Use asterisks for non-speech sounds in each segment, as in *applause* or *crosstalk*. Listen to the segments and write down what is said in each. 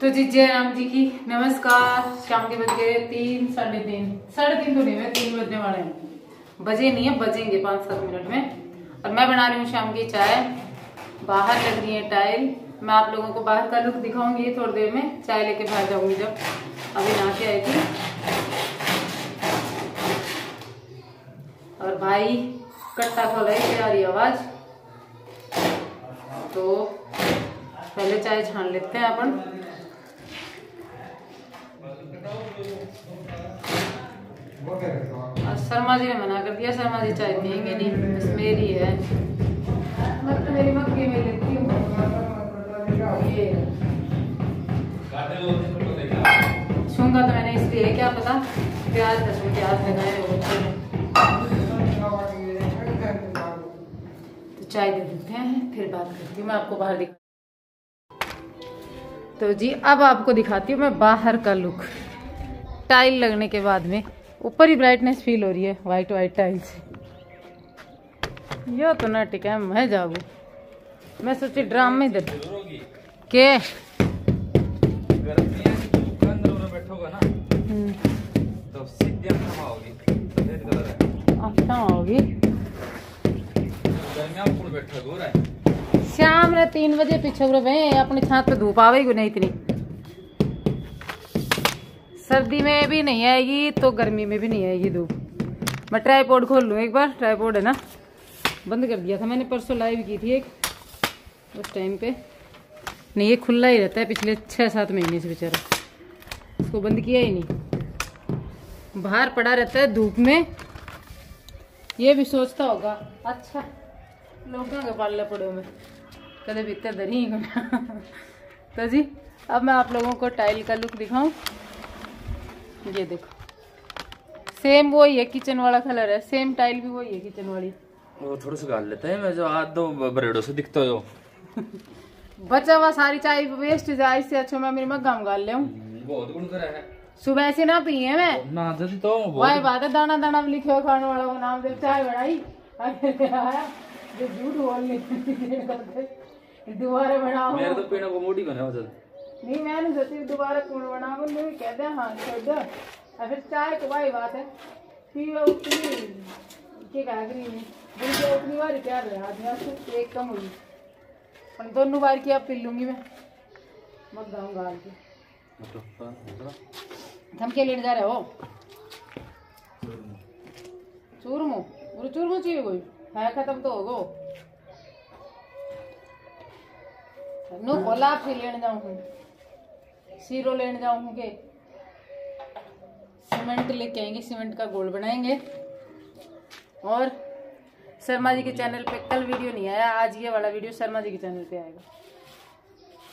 तो जी, जय राम जी की नमस्कार। शाम के बज गए तीन, साढ़े तीन। साढ़े तीन तो नहीं हुए तीन बजने वाले हैं। बजे नहीं है, बजेंगे पाँच, सात मिनट में। और मैं बना रही हूँ शाम की चाय। बाहर लग रही है टाइल। मैं आप लोगों को बाहर का लुक दिखाऊँगी थोड़ी देर में। चाय लेके बाहर जाऊँगी जब। अभी नहा के आई थी। और भाई, कट्टा खोला है क्या आ रही आवाज़। तो पहले चाय छान लेते हैं अपन। और शर्मा जी ने मना कर दिया शर्मा जी चाय पियेंगे नहीं बस मेरी है। मैं तो मेरी मक्की में लेती हूँ। छूँगा तो मैंने इसलिए क्या पता? प्याज लहसुन प्याज लगाए तो चाय दे देते हैं फिर बात करती हूँ मैं आपको बाहर दिखा तो जी अब आपको दिखाती हूँ मैं बाहर का लुक। टाइल लगने के बाद में ऊपर ही ब्राइटनेस फील हो रही है वाइट वाइट टाइल से। यो तो ना टिका है मैं जाऊँ मैं सोची ड्राम में दे के? हम्म, अच्छा शाम रे तीन बजे पीछे अपनी छात पे धूप आवेगी नहीं इतनी। सर्दी में भी नहीं आएगी तो गर्मी में भी नहीं आएगी धूप। मैं ट्राईपोड खोल लूँ एक बार ट्राईपोड है ना? बंद कर दिया था मैंने, परसों लाइव की थी एक, उस टाइम पे। नहीं, ये खुला ही रहता है पिछले छः सात महीने से बेचारा। इसको बंद किया ही नहीं। बाहर पड़ा रहता है धूप में। ये भी सोचता होगा अच्छा लोगों के पाले पड़े में कदे भीतर दरी ही। तो जी, अब मैं आप लोगों को टाइल का लुक दिखाऊँ। ये देखो। सेम वही है किचन वाला कलर है। सेम टाइल भी वही है किचन वाली। वो थोड़ा सा गाल लेते हैं मैं जो आज दो बरेडो से दिखता जो बचा हुआ सारी चाय वेस्ट जाए इससे अच्छा मैं मेरी मग्गा में गाल ले बहुत गुण करा है। सुबह से ना पिए मैं। ना जल्दी तो वही बात है दाना दाना लिखे हो खाने वाला वो नाम दे चाय बनाई। जो झूठ बोलने *laughs* दोबारा बनाओ। मेरे तो पीने को बने हो जल्दी नहीं, मैं नहीं सोची दोबारा कौन बनाओ नहीं कहते हैं हाँ छोड़ दो फिर चाय तो वही बात है। फिर वो उतनी के कहा के उतनी बार क्या रहे आदमी एक कम हुई। पर दोनों बार की अब पी लूँगी मैं। मत गाऊँ गाल के। हम क्या लेने जा रहे हो? चूरमो? पूरे चूरमो चाहिए कोई। है, खत्म तो होगो। नो खोला, फिर लेने जाऊँ। सीरो लेने जाऊँगे। सीमेंट लेके आएँगे सीमेंट का गोल बनाएँगे। और शर्मा जी के चैनल पे कल वीडियो नहीं आया, आज ये वाला वीडियो शर्मा जी के चैनल पे आएगा।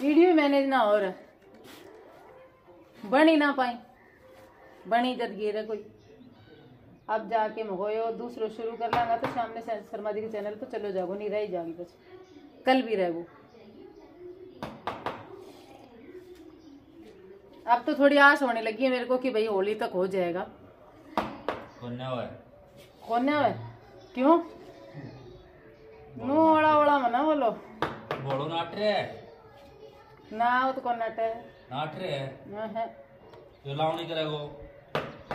वीडियो मैनेज ना रहा बन ही ना पाई। बनी जद गिरे कोई। अब जाके मगोयो, दूसरो शुरू कर लांगा तो सामने शर्मा जी के चैनल पर चलो जागो, नहीं रही जागी बस। कल भी रहेगो अब तो थोड़ी आस होने लगी है मेरे को कि भाई होली तक हो जाएगा। कौन है। क्यों? नो ओड़ा ओड़ा मना बोलो। बोलो नाट रे ना वो तो कौन नट है? नाट रे हाँ। है। जो लावनी करेगो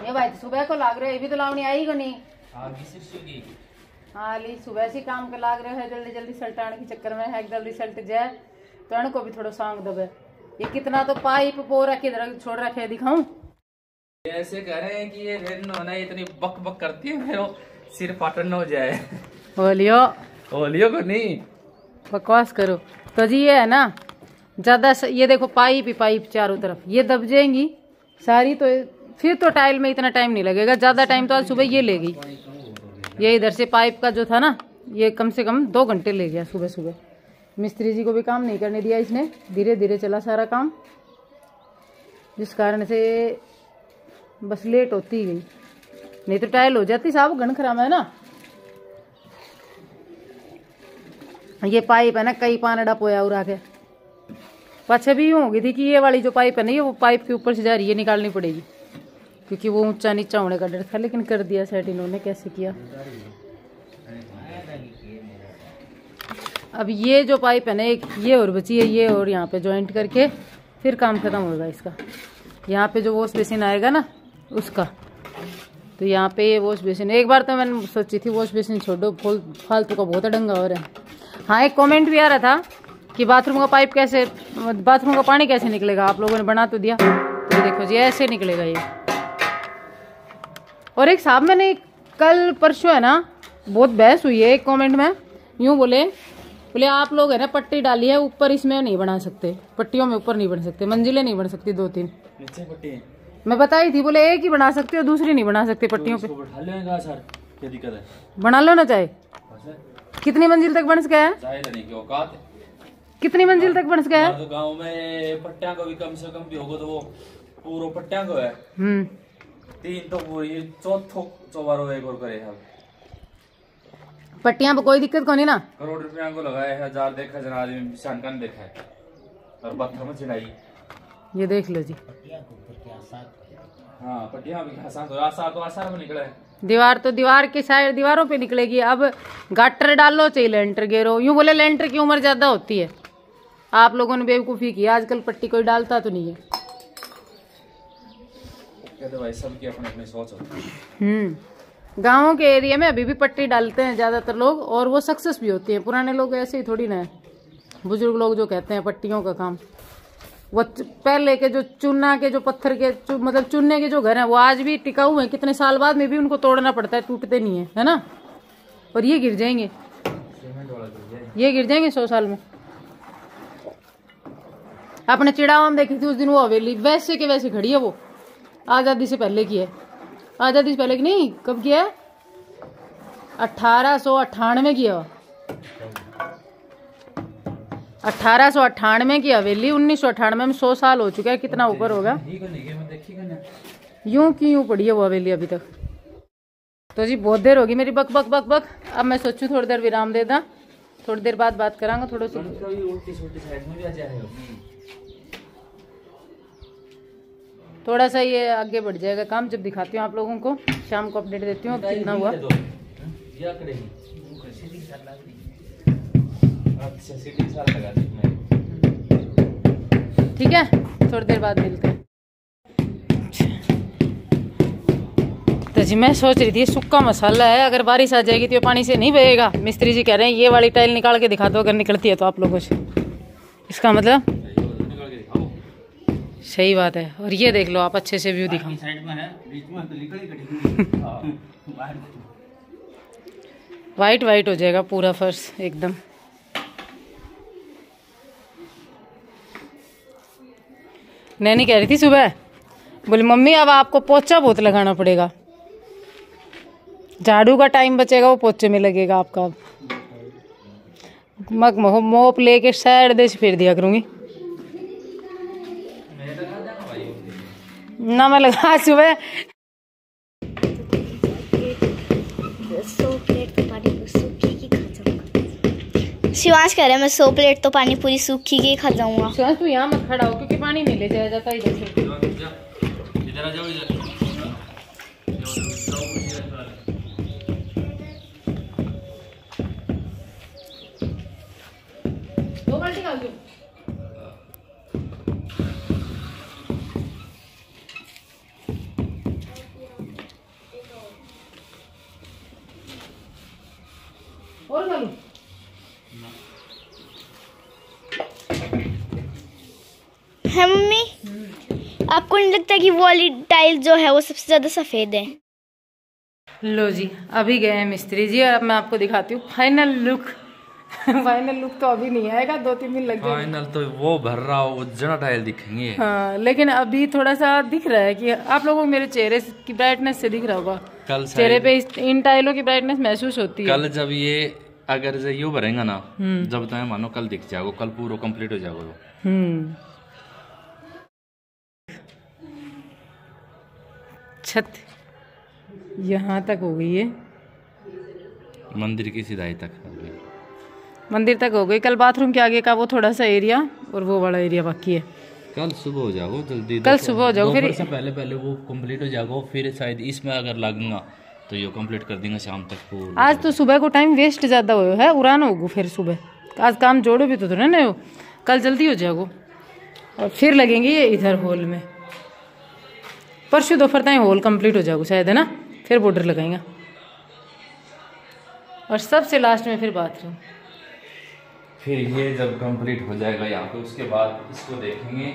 ये भाई तो सुबह को लाग रहे हो ये भी तो लावनी आई को नहीं। आगे सिर्फ़ की हाँ ली सुबह से काम के लाग रहे हो जल्दी जल्दी सल्टाने के चक्कर में है जल्दी सल्ट जाए तो इनको भी थोड़ा सांग दबे। ये कितना तो पाइप पो रखे छोड़ रखे है दिखाऊँ ऐसे कह रहे हैं कि ये रेन ना इतनी बक बक करती है मेरे सिर पाटन हो जाए। बोलियो होलियो को नहीं। बकवास करो। तो जी ये है ना ज़्यादा ये देखो पाइप ही पाइप चारों तरफ़। ये दब जाएँगी सारी तो फिर तो टाइल में इतना टाइम नहीं लगेगा ज़्यादा टाइम तो आज सुबह ये ले गई ये इधर से पाइप का जो था ना ये कम से कम दो घंटे ले गया सुबह सुबह। मिस्त्री जी को भी काम नहीं करने दिया इसने। धीरे धीरे चला सारा काम। जिस कारण से बस लेट होती गई। नहीं तो टाइल हो जाती, साहब घन खराब है ना। ये पाइप है ना, कई पानड़ा पोया उड़ा के पाछे भी यूँ होगी थी कि ये वाली जो पाइप है ना, ये वो पाइप के ऊपर से जा रही है, निकालनी पड़ेगी। क्योंकि वो ऊँचा नीचा होने का डर था, लेकिन कर दिया सेट इन्होंने, कैसे किया? अब ये जो पाइप है ना, एक ये और बची है, ये और यहाँ पे ज्वाइंट करके फिर काम खत्म होगा इसका। यहाँ पे जो वॉश बेसिन आएगा ना, उसका। तो यहाँ पे ये वॉश बेसिन एक बार तो मैंने सोची थी वॉश बेसिन छोड़ो, फुल, फालतू का बहुत डंगा हो रहा है। हाँ एक कमेंट भी आ रहा था कि बाथरूम का पाइप कैसे बाथरूम का पानी कैसे निकलेगा? आप लोगों ने बना तो दिया। तो देखो जी, ऐसे निकलेगा ये। और एक साहब मैंने कल परसों है ना, बहुत बहस हुई है एक कमेंट में। यूँ बोले बोले आप लोग है ना पट्टी डाली है ऊपर इसमें नहीं बना सकते। पट्टियों में ऊपर नहीं बन सकते मंजिलें नहीं बन सकती दो तीन। नीचे पट्टी मैं बताई थी बोले एक ही बना सकते हो दूसरी नहीं बना सकते पट्टियों पे। है? बना लो ना चाहे कितनी मंजिल तक बन गया है। कितनी मंजिल तक बन गया है तो में पट्टियाँ को भी कम से कम भी होगा तो वो पूरा पट्टियाँ को है। हम्म। तीन तो चौथो चौबारो एक और करे पट्टियाँ पे कोई दिक्कत कौन है ना? करोड़ रुपया को लगाए है हज़ार देखा जना आदमी शान का देखा है। और पत्थर में चिड़ाई ये देख लो जी। हाँ पट्टियाँ भी आसान तो आसान तो आसान में निकला है। दीवार तो दीवार के साइड दीवारों पे निकलेगी। अब गाटर डालो चाहे लेंटर गेरो यूँ बोले लेंटर की उम्र ज़्यादा होती है। आप लोगों ने बेवकूफ़ी की। आजकल पट्टी कोई डालता तो नहीं है। कहते भाई सबकी अपनी अपनी सोच होती है। हम्म। गाँवों के एरिया में अभी भी पट्टी डालते हैं ज़्यादातर लोग और वो सक्सेस भी होती है। पुराने लोग ऐसे ही थोड़ी ना बुज़ुर्ग लोग जो कहते हैं पट्टियों का काम। वो पहले के जो चूना के जो पत्थर के चु, मतलब चुनने के जो घर हैं वो आज भी टिकाऊ हैं। कितने साल बाद में भी उनको तोड़ना पड़ता है टूटते नहीं है है ना? और ये गिर जाएँगे। ये गिर जाएँगे सौ साल में। आपने चिड़ावा में देखी थी उस दिन वो हवेली? वैसे के वैसे खड़ी है वो। आज़ादी से पहले की है। आज़ादी से पहले की नहीं? कब की है? अठारह सौ अट्ठानवे की है अठारह सौ अट्ठानवे की हवेली उन्नीस सौ अट्ठानवे में सौ साल हो चुका है। कितना ऊपर होगा? यूँ की यूँ पड़ी है वो हवेली अभी तक? तो जी बहुत देर होगी मेरी। बक बक बक बक। अब मैं सोचूं थोड़ी देर विराम दे दा। थोड़ी देर बाद बात करांगा थोड़ा सा कभी उल्टी सुल्टी साइड में भी आ जाए थोड़ा सा ये आगे बढ़ जाएगा काम जब दिखाती हूँ आप लोगों को। शाम को अपडेट देती हूँ कितना हुआ। करेगी अच्छा ठीक है थोड़ी देर बाद मिलते हैं। तो जी मैं सोच रही थी सूखा मसाला है अगर बारिश आ जाएगी तो ये पानी से नहीं बहेगा। मिस्त्री जी कह रहे हैं ये वाली टाइल निकाल के दिखा दो अगर निकलती है तो आप लोगों से। इसका मतलब? निकल के दिखाओ। सही बात है। और ये देख लो आप अच्छे से व्यू दिखाओ। है में तो ही वाइट वाइट हो जाएगा पूरा फर्श एकदम। नैनी कह रही थी सुबह बोली मम्मी अब आपको पोचा बहुत लगाना पड़ेगा। झाड़ू का टाइम बचेगा वो पोचे में लगेगा आपका अब। मग मोप लेके साइड देश फेर दिया करूँगी। ना मैं लगा सुबह। शिवांश कह रहा है मैं सौ प्लेट तो पानी पूरी सूखी की खा जाऊँगा. सुहास तू यहाँ मत खड़ा हो क्योंकि पानी नहीं ले जाया जाता इधर से। इधर आ जाओ इधर दो बाल्टी डाल और डालू है मम्मी आपको नहीं लगता कि वो वाली टाइल जो है वो सबसे ज़्यादा सफ़ेद है? लो जी अभी गए हैं मिस्त्री जी और अब मैं आपको दिखाती हूँ फाइनल लुक। *laughs* फाइनल लुक तो अभी नहीं आएगा दो तीन दिन लग जाएँगे। फाइनल तो वो भर रहा हो वो जना टाइल दिखेंगे। हाँ लेकिन अभी थोड़ा सा दिख रहा है कि आप लोगों को मेरे चेहरे की ब्राइटनेस से दिख रहा होगा। कल चेहरे पे इन टाइलों की ब्राइटनेस महसूस होती है। कल जब ये अगर जो यू भरेगा ना जब तुम्हें मानो कल दिख जाएगा कल पूरा कंप्लीट हो जाएगा हम्म। छत यहाँ तक हो गई है। मंदिर की सिधाई तक मंदिर तक हो गई। कल बाथरूम के आगे का वो थोड़ा सा एरिया और वो बड़ा एरिया बाकी है। कल सुबह हो जाओ जल्दी कल सुबह हो जाओ फिर से पहले पहले वो कंप्लीट हो जाएगा फिर शायद इसमें अगर लगेगा तो ये कंप्लीट कर देंगे शाम तक आज तो सुबह को टाइम वेस्ट ज़्यादा हो है? उड़ान होगू फिर सुबह। आज काम जोड़ो भी तो थोड़ा ना हो। कल जल्दी हो जाएगो और फिर लगेंगे ये इधर हॉल में। परसों दोपहर तक हॉल कंप्लीट हो जाएगा शायद है ना? फिर बॉर्डर लगाएँगे। और सबसे लास्ट में फिर बाथरूम फिर ये जब कंप्लीट हो जाएगा यहाँ पे उसके बाद इसको देखेंगे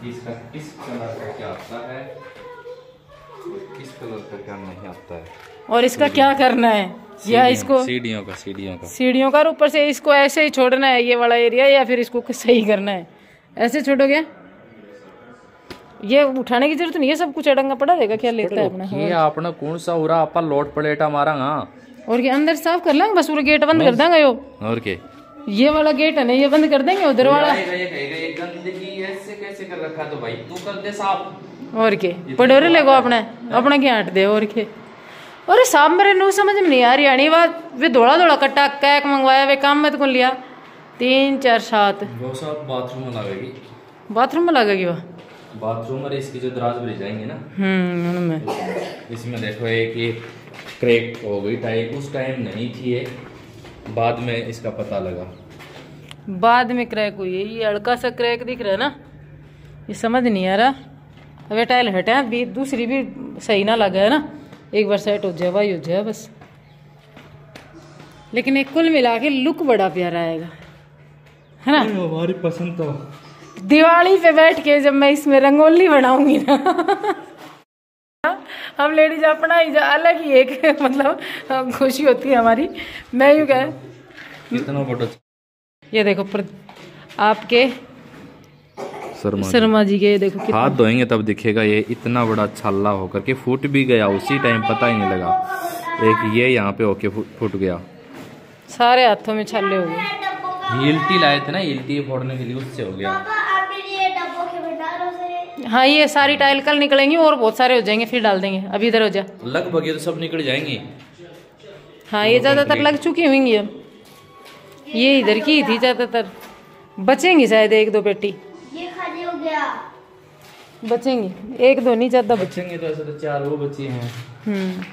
कि इसका किस कलर का क्या आता है। किस कलर का क्या नहीं आता है। और इसका क्या करना है? या इसको सीढ़ियों का सीढ़ियों का। सीढ़ियों का और ऊपर से इसको ऐसे ही छोड़ना है ये वाला एरिया या फिर इसको सही करना है? ऐसे छोड़ोगे ये उठाने की ज़रूरत नहीं है सब कुछ अड़ंगा पड़ा रहेगा क्या लेता है अपना? ये अपना कौन सा हो रहा आपा लोट प्लेटा मारांगा और ये अंदर साफ़ कर लेंगे बस पूरा गेट बंद कर देंगे यो। और के ये वाला गेट है ना ये बंद कर देंगे उधर वाला? ये कहेगा ये गंदगी ऐसे कैसे कर रखा तो भाई? तू कर दे साफ़। और के पडोरे लगो अपने अपने क्या हट दे और के अरे साहब मेरे नु समझ में नहीं आ रही आनी बात वे धोड़ा धोड़ा कट्टा कैक मंगवाया वे काम में तो लिया? तीन चार सात। बाथरूम में लगेगी बाथरूम में लगेगी वह? बाथरूम में इसकी जो दराज भरी जाएँगे ना। हम्म उनमें। इसमें देखो एक ये क्रैक हो गई टाइप उस टाइम नहीं थी ये। बाद में इसका पता लगा। बाद में क्रैक हुई। है ये हल्का सा क्रैक दिख रहा है ना? ये समझ नहीं आ रहा। अब टाइल हटे हैं, बी दूसरी भी सही ना लगा है ना? एक बार सेट हो जाए वही हो जाए बस। लेकिन एक कुल मिला के लुक बड़ा प्यारा आएगा। है ना? हमारी पसंद तो। दिवाली पे बैठ के जब मैं इसमें रंगोली बनाऊँगी ना हम लेडीज़ अपना ही अलग ही एक *laughs* मतलब खुशी होती है हमारी। मैं यूँ कह कितना फ़ोटो ये देखो प्र... आपके शर्मा शर्मा जी के ये देखो हाथ धोएँगे तब दिखेगा ये इतना बड़ा छाला होकर के फूट भी गया उसी टाइम पता ही नहीं लगा। एक ये यहाँ पे होके फूट गया। सारे हाथों में छाले हो गए। इल्टी लाए थे ना इल्टी फोड़ने के लिए उससे हो गया। हाँ ये सारी टाइल कल निकलेंगी और बहुत सारे हो जाएँगे फिर डाल देंगे। अभी इधर हो जा। लगभग ये तो सब निकल जाएँगी। हाँ ये ज़्यादातर लग चुकी होंगी अब। ये इधर की थी ज़्यादातर। बचेंगी शायद एक दो पेटी। ये खाली हो गया। बचेंगी। एक दो नहीं ज़्यादा बचेंगे तो ऐसे तो चार वो बची हैं। हम्म।